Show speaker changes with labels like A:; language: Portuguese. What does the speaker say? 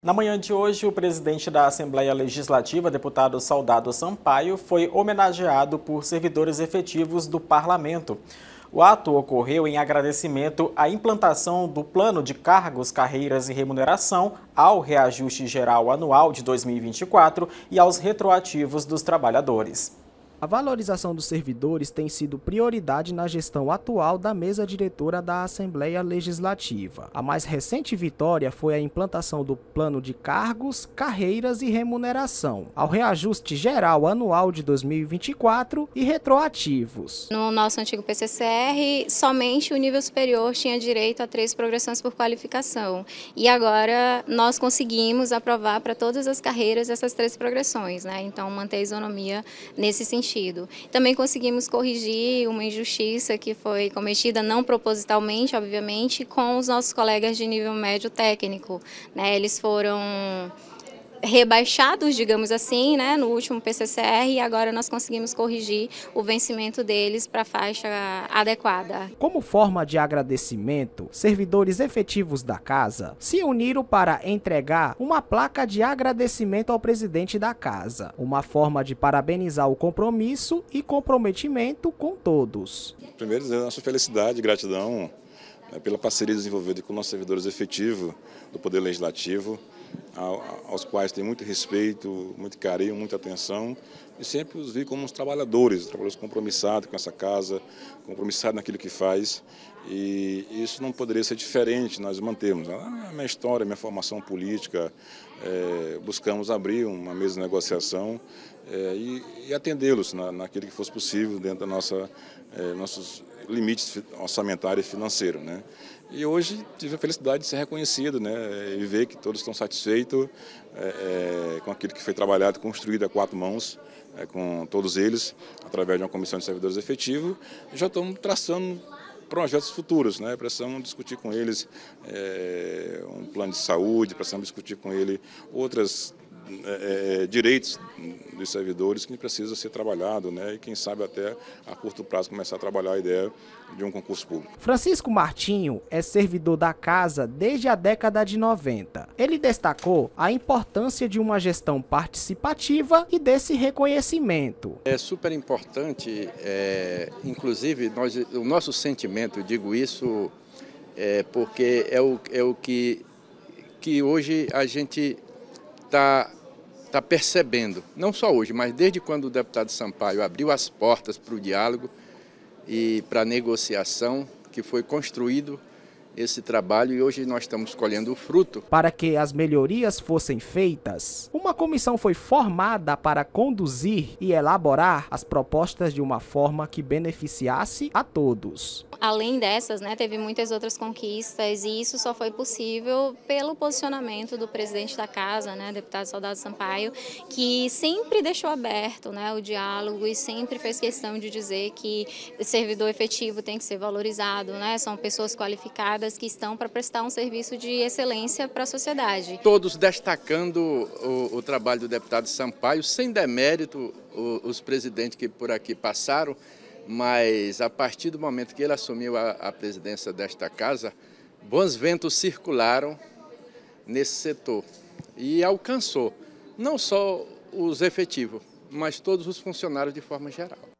A: Na manhã de hoje, o presidente da Assembleia Legislativa, deputado Saudado Sampaio, foi homenageado por servidores efetivos do Parlamento. O ato ocorreu em agradecimento à implantação do Plano de Cargos, Carreiras e Remuneração, ao reajuste geral anual de 2024 e aos retroativos dos trabalhadores.
B: A valorização dos servidores tem sido prioridade na gestão atual da mesa diretora da Assembleia Legislativa. A mais recente vitória foi a implantação do plano de cargos, carreiras e remuneração, ao reajuste geral anual de 2024 e retroativos.
C: No nosso antigo PCCR, somente o nível superior tinha direito a três progressões por qualificação. E agora nós conseguimos aprovar para todas as carreiras essas três progressões, né? Então manter a isonomia nesse sentido sentido. Também conseguimos corrigir uma injustiça que foi cometida, não propositalmente, obviamente, com os nossos colegas de nível médio técnico. Né? Eles foram rebaixados, digamos assim, né, no último PCCR e agora nós conseguimos corrigir o vencimento deles para a faixa adequada.
B: Como forma de agradecimento, servidores efetivos da casa se uniram para entregar uma placa de agradecimento ao presidente da casa, uma forma de parabenizar o compromisso e comprometimento com todos.
D: Primeiro, dizer nossa felicidade e gratidão pela parceria desenvolvida com nossos servidores efetivos do Poder Legislativo, aos quais tem muito respeito, muito carinho, muita atenção, e sempre os vi como uns trabalhadores, trabalhadores compromissados com essa casa, compromissados naquilo que faz, e isso não poderia ser diferente, nós mantemos. A minha história, a minha formação política, é, buscamos abrir uma mesa de negociação é, e, e atendê-los na, naquilo que fosse possível dentro da nossa, é, nossos limites orçamentários e financeiros. Né? E hoje tive a felicidade de ser reconhecido né? e ver que todos estão satisfeitos é, é, com aquilo que foi trabalhado, construído a quatro mãos, é, com todos eles, através de uma comissão de servidores efetivos, já estamos traçando projetos futuros, né? Precisamos discutir com eles é, um plano de saúde, precisamos discutir com ele outras é, é, direitos dos servidores que precisa ser trabalhado, né? E quem sabe até a curto prazo começar a trabalhar a ideia de um concurso público.
B: Francisco Martinho é servidor da casa desde a década de 90. Ele destacou a importância de uma gestão participativa e desse reconhecimento.
E: É super importante, é, inclusive nós, o nosso sentimento, digo isso é, porque é o, é o que, que hoje a gente está está percebendo, não só hoje, mas desde quando o deputado Sampaio abriu as portas para o diálogo e para a negociação que foi construído esse trabalho e hoje nós estamos colhendo o fruto.
B: Para que as melhorias fossem feitas, uma comissão foi formada para conduzir e elaborar as propostas de uma forma que beneficiasse a todos.
C: Além dessas, né, teve muitas outras conquistas e isso só foi possível pelo posicionamento do presidente da casa, né, deputado Saudade Sampaio, que sempre deixou aberto né, o diálogo e sempre fez questão de dizer que servidor efetivo tem que ser valorizado, né, são pessoas qualificadas que estão para prestar um serviço de excelência para a sociedade.
E: Todos destacando o, o, trabalho do deputado Sampaio, sem demérito os presidentes que por aqui passaram, mas a partir do momento que ele assumiu a, a presidência desta casa, bons ventos circularam nesse setor e alcançou não só os efetivos, mas todos os funcionários de forma geral.